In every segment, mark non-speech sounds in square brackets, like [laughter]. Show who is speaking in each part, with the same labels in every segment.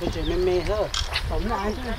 Speaker 1: thôi chỉ mềm mềm thôi tổng là thôi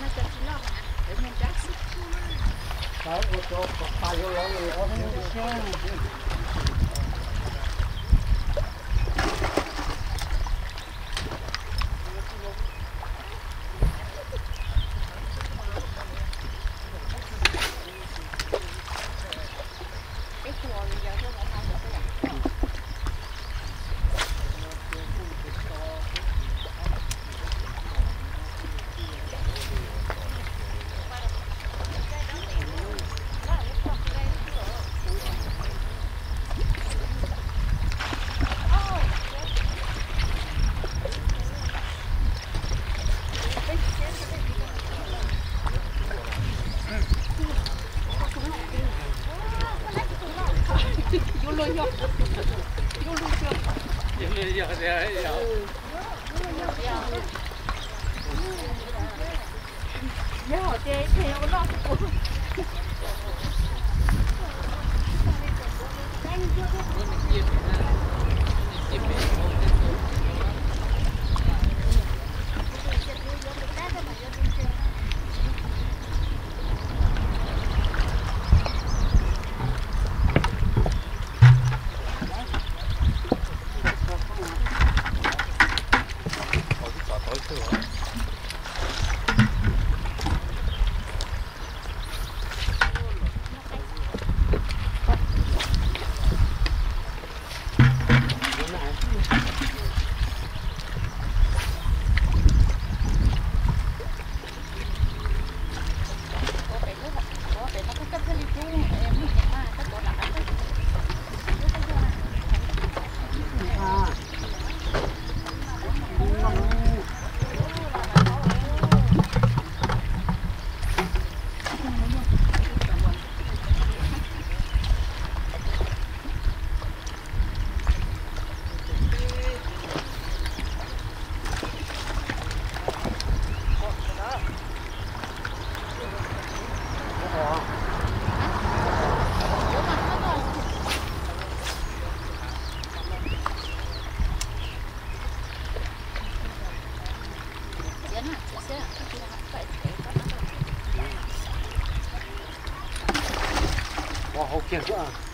Speaker 1: Thank you.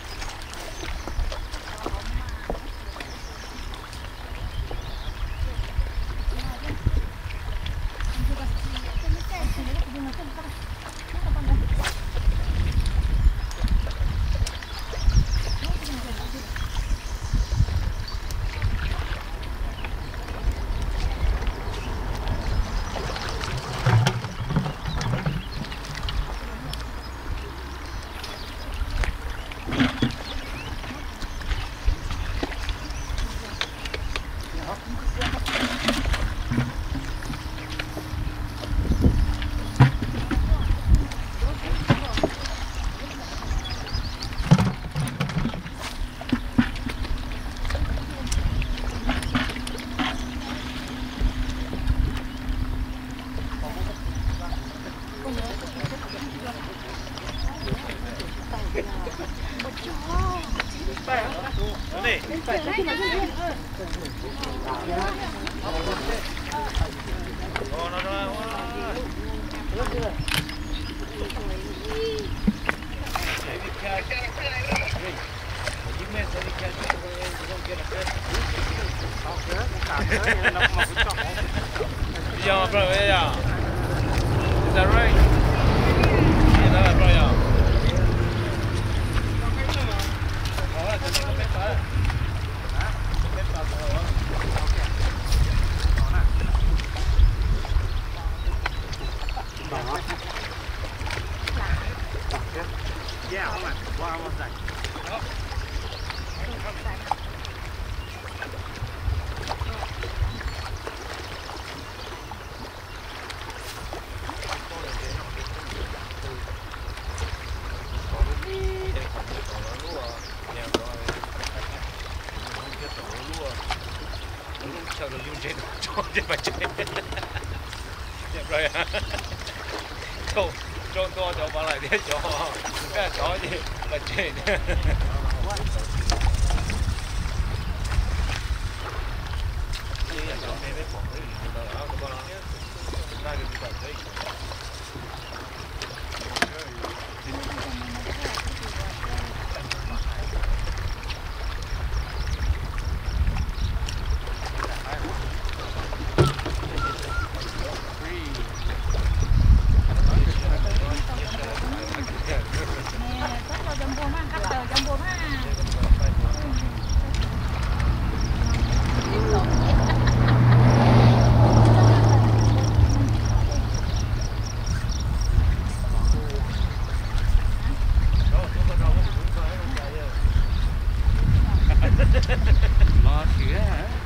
Speaker 2: Yeah, bro, yeah. Is that right? [laughs] Lo sữa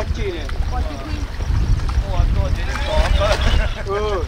Speaker 3: là cái là chị này
Speaker 2: Mua tôi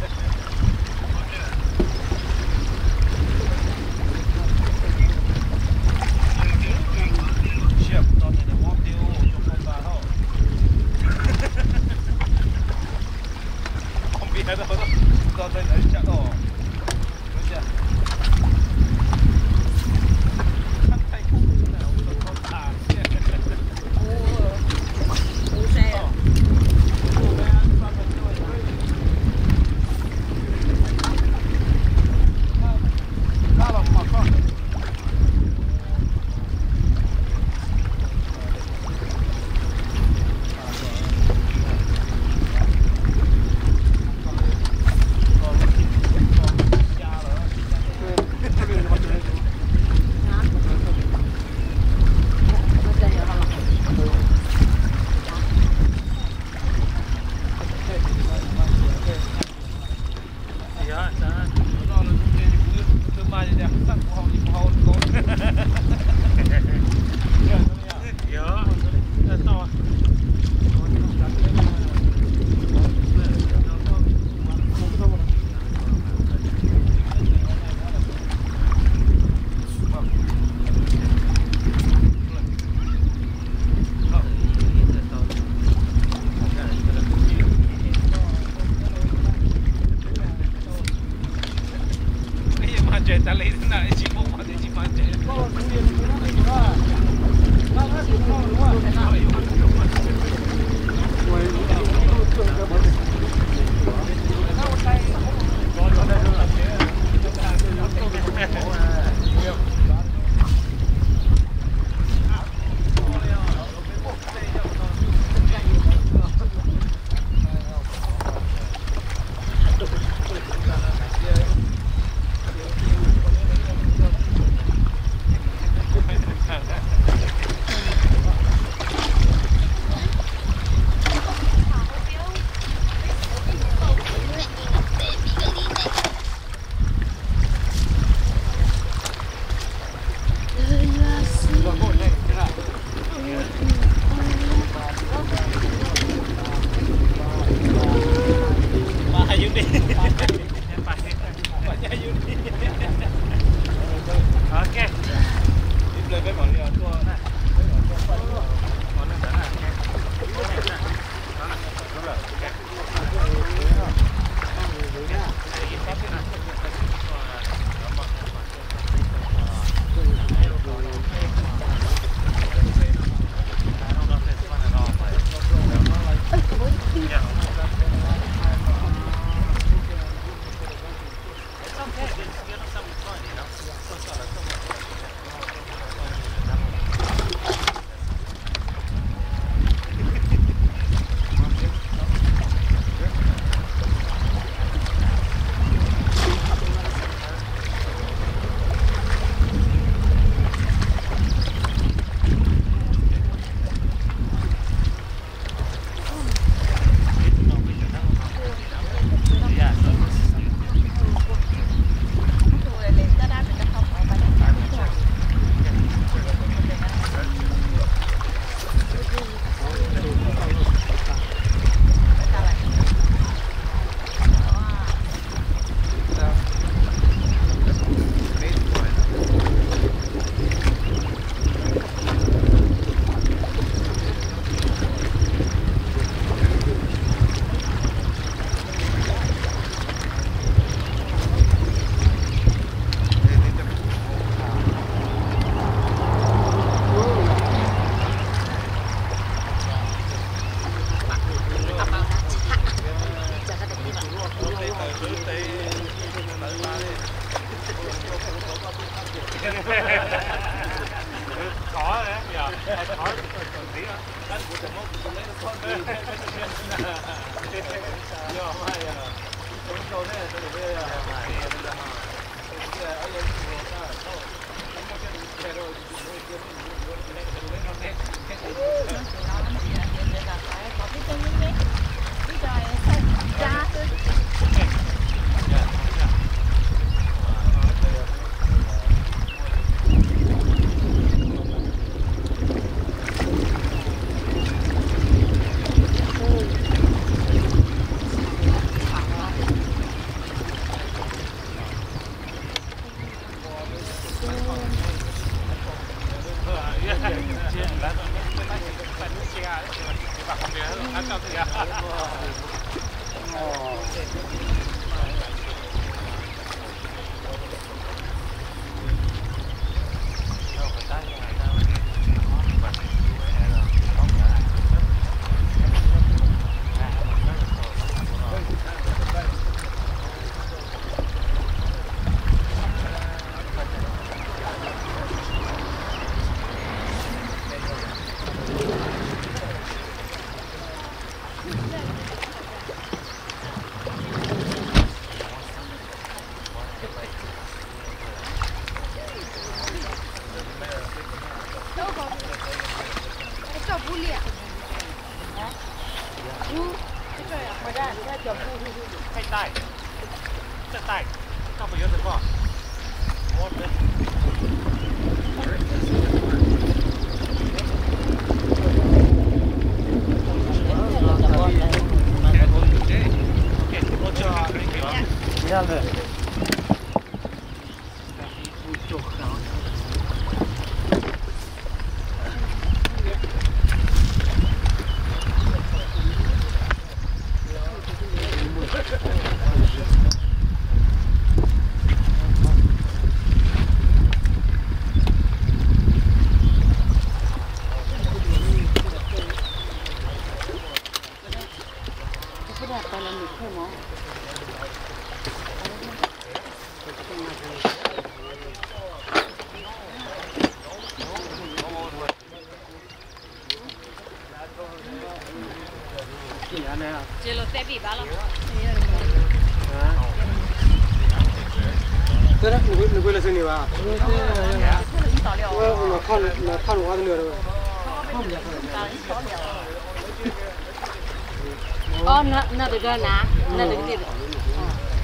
Speaker 3: adegan na
Speaker 4: na de ni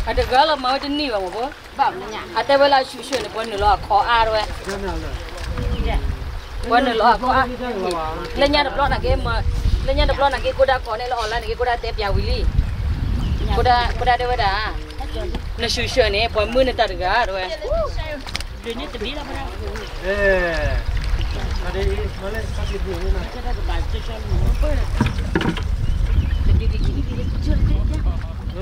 Speaker 4: adegan la
Speaker 2: ma de ni ba bo ba na nya
Speaker 4: ate bela shu shu ne bon lo ko a ro bon lo ko a le nya de lo na ge ma le nya de lo na ge ko da ko ne lo online ge ko da
Speaker 5: te pya wi li ko da ko da de wa da na shu
Speaker 4: shu ne
Speaker 5: bon mu
Speaker 3: ne ta de ga ro de
Speaker 4: ni te bi la ba eh あれ、まね、さっ
Speaker 3: き言うような。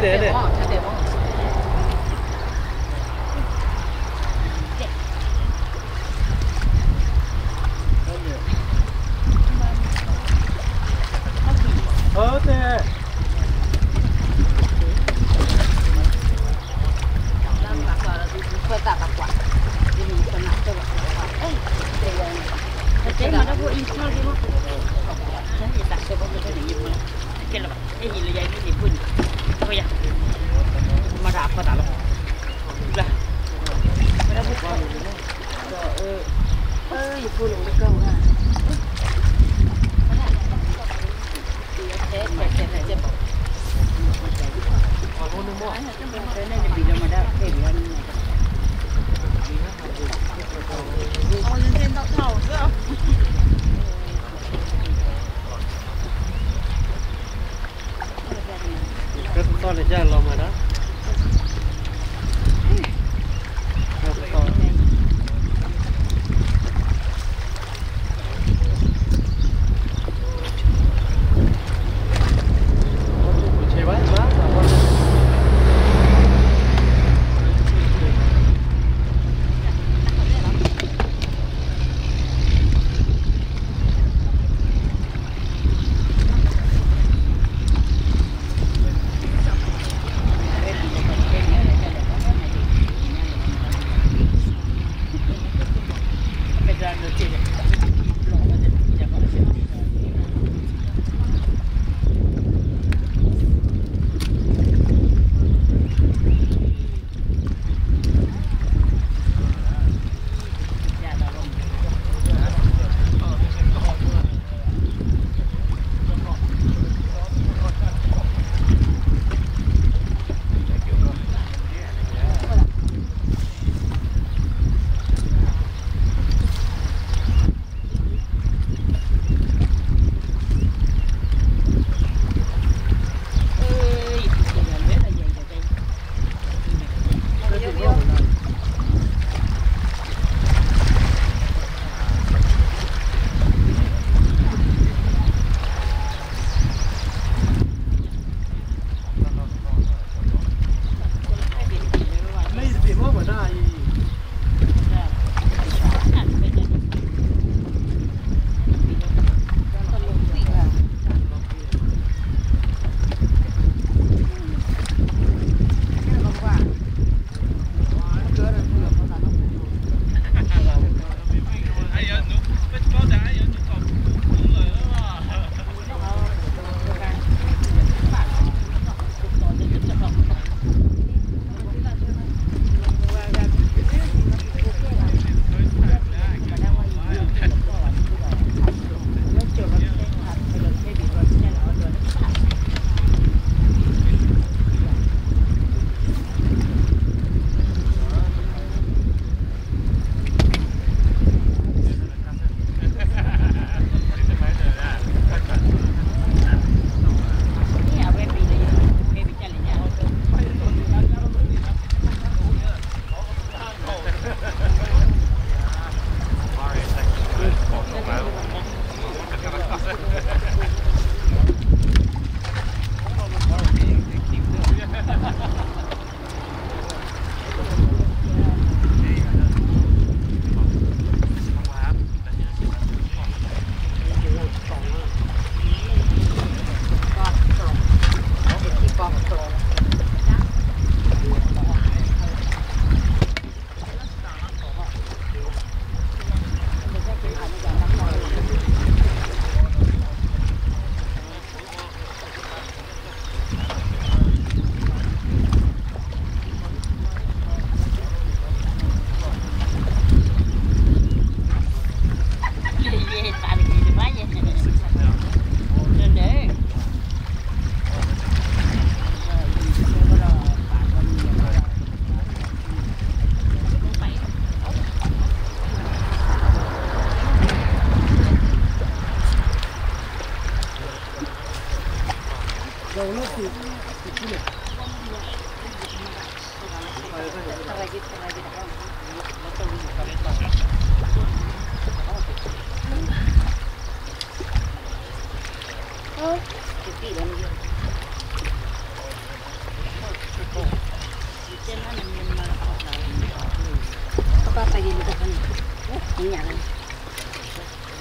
Speaker 3: did it.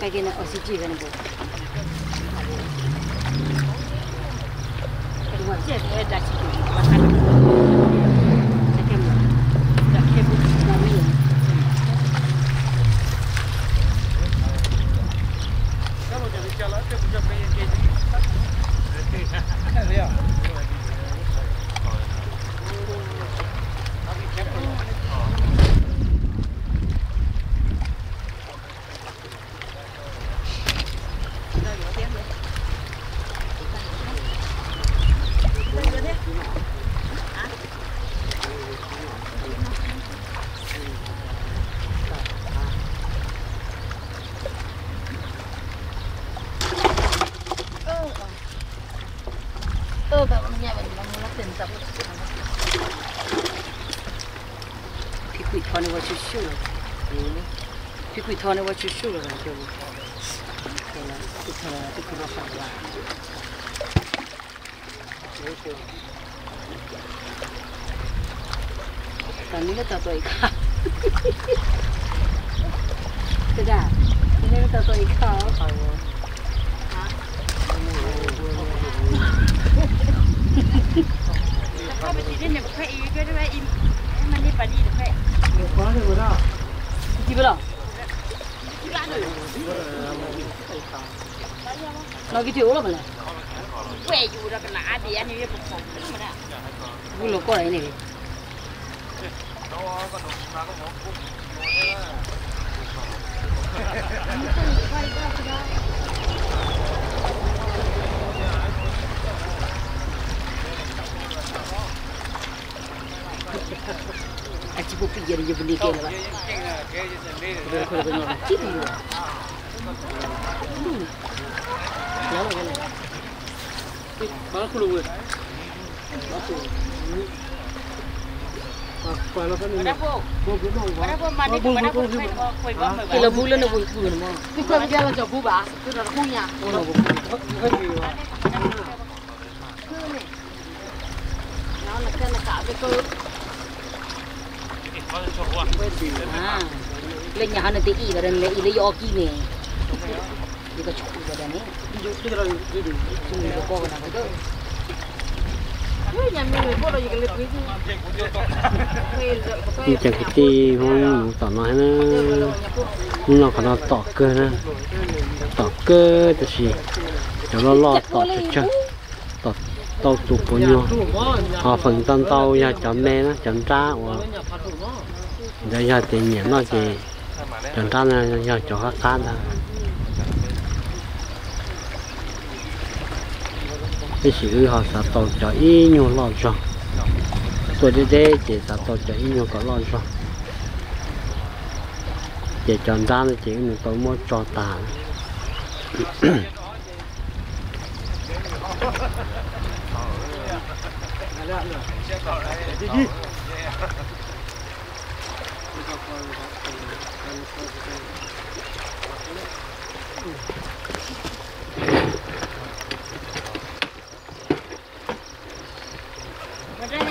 Speaker 3: Pagina, o si ci میکنه با چی شو بزن که بود También está todo ahí. Cái
Speaker 4: quay bây giờ là cho bố bà tôi là khu nhà
Speaker 6: Nó Hết gì rồi.
Speaker 4: nó là cái là cả cái cơ
Speaker 3: à lên nhà nó tí ý và lên lấy lấy yo kia nè đi có chụp vào đây nè
Speaker 6: Cái đó đi đi.
Speaker 3: chúng mình có cái nào đó
Speaker 4: mình
Speaker 6: chẳng cái gì không tỏ nói nó nó còn nó tỏ cơ nữa. Tỏ cơ thì gì? Cho nó lo, tỏ cho cho tỏ tàu tụ của nhau họ phần tân tàu ya chọn mẹ nó chọn tra và giờ ya tiền nhẹ nó thì chọn tra nó ya cho khác khác đó. Cái sự họ sẽ tàu cho ý nhau lo cho. Tôi đi đây chỉ sẽ tàu cho ý nhau có lo cho. Chỉ chọn ra là chỉ mình tôi mua cho tà
Speaker 4: mà ra